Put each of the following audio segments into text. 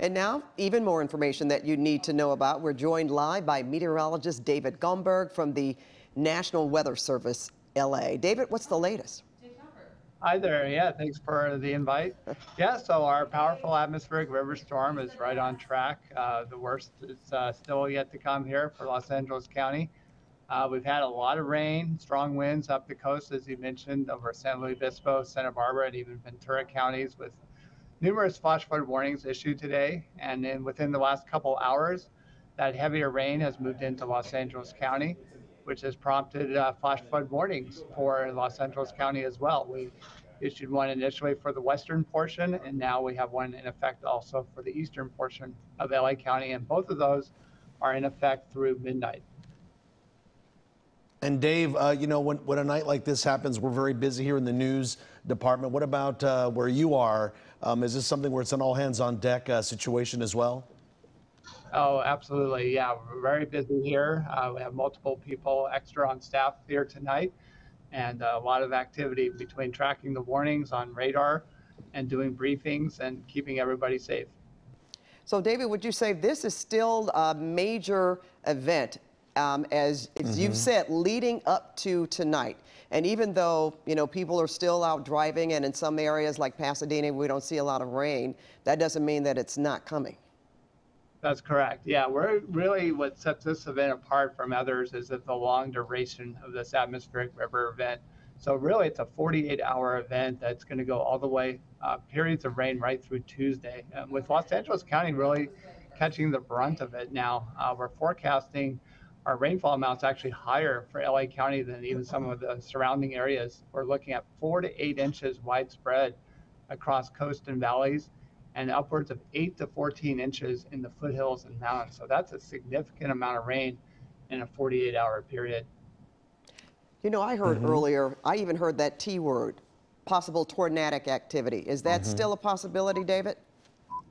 And now, even more information that you need to know about. We're joined live by meteorologist David Gomberg from the National Weather Service, LA. David, what's the latest? Hi there. Yeah, thanks for the invite. Yeah, so our powerful atmospheric river storm is right on track. Uh, the worst is uh, still yet to come here for Los Angeles County. Uh, we've had a lot of rain, strong winds up the coast, as you mentioned, over San Luis Obispo, Santa Barbara, and even Ventura counties, with numerous flash flood warnings issued today. And then within the last couple hours, that heavier rain has moved into Los Angeles County which has prompted uh, flash flood warnings for Los Angeles County as well. We issued one initially for the western portion, and now we have one in effect also for the eastern portion of LA County, and both of those are in effect through midnight. And Dave, uh, you know, when, when a night like this happens, we're very busy here in the news department. What about uh, where you are? Um, is this something where it's an all hands on deck uh, situation as well? Oh, absolutely. Yeah, we're very busy here. Uh, we have multiple people extra on staff here tonight, and a lot of activity between tracking the warnings on radar and doing briefings and keeping everybody safe. So, David, would you say this is still a major event, um, as, as mm -hmm. you've said, leading up to tonight? And even though you know people are still out driving, and in some areas like Pasadena we don't see a lot of rain, that doesn't mean that it's not coming. That's correct. Yeah, we're really what sets this event apart from others is that the long duration of this atmospheric river event. So really, it's a 48-hour event that's going to go all the way uh, periods of rain right through Tuesday. And with Los Angeles County really catching the brunt of it now, uh, we're forecasting our rainfall amounts actually higher for LA County than even some of the surrounding areas. We're looking at four to eight inches widespread across coast and valleys and upwards of 8 to 14 inches in the foothills and mountains. So that's a significant amount of rain in a 48 hour period. You know, I heard mm -hmm. earlier, I even heard that T word, possible tornadic activity. Is that mm -hmm. still a possibility, David?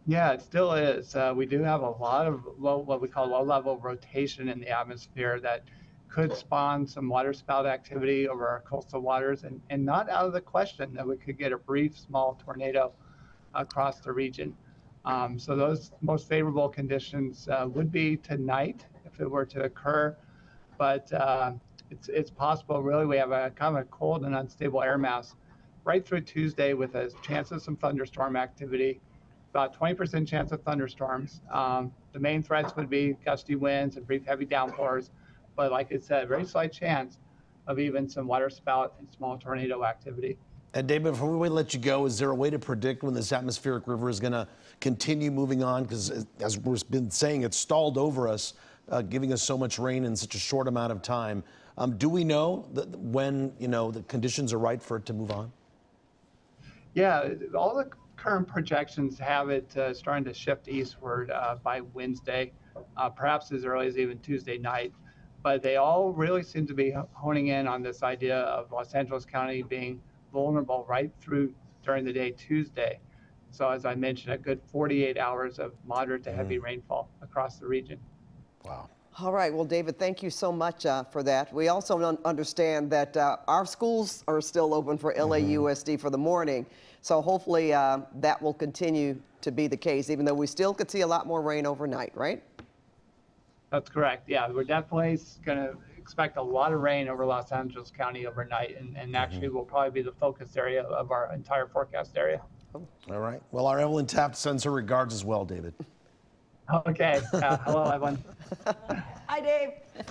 Yeah, it still is. Uh, we do have a lot of low, what we call low level rotation in the atmosphere that could spawn some waterspout activity over our coastal waters and, and not out of the question that we could get a brief small tornado across the region. Um, so those most favorable conditions uh, would be tonight if it were to occur, but uh, it's, it's possible really we have a kind of a cold and unstable air mass right through Tuesday with a chance of some thunderstorm activity, about 20% chance of thunderstorms. Um, the main threats would be gusty winds and brief heavy downpours, but like I said, very slight chance of even some waterspout and small tornado activity. And David, before we let you go, is there a way to predict when this atmospheric river is going to continue moving on? Because as we've been saying, it's stalled over us, uh, giving us so much rain in such a short amount of time. Um, do we know when you know the conditions are right for it to move on? Yeah, all the current projections have it uh, starting to shift eastward uh, by Wednesday, uh, perhaps as early as even Tuesday night. But they all really seem to be honing in on this idea of Los Angeles County being vulnerable right through during the day Tuesday. So as I mentioned, a good 48 hours of moderate to heavy mm. rainfall across the region. Wow. All right. Well, David, thank you so much uh, for that. We also understand that uh, our schools are still open for LAUSD mm -hmm. for the morning. So hopefully uh, that will continue to be the case, even though we still could see a lot more rain overnight, right? That's correct. Yeah, we're definitely going to expect a lot of rain over Los Angeles County overnight, and, and actually mm -hmm. will probably be the focus area of our entire forecast area. All right. Well, our Evelyn Taft sends her regards as well, David. Okay. Uh, hello, everyone. Hi, Dave.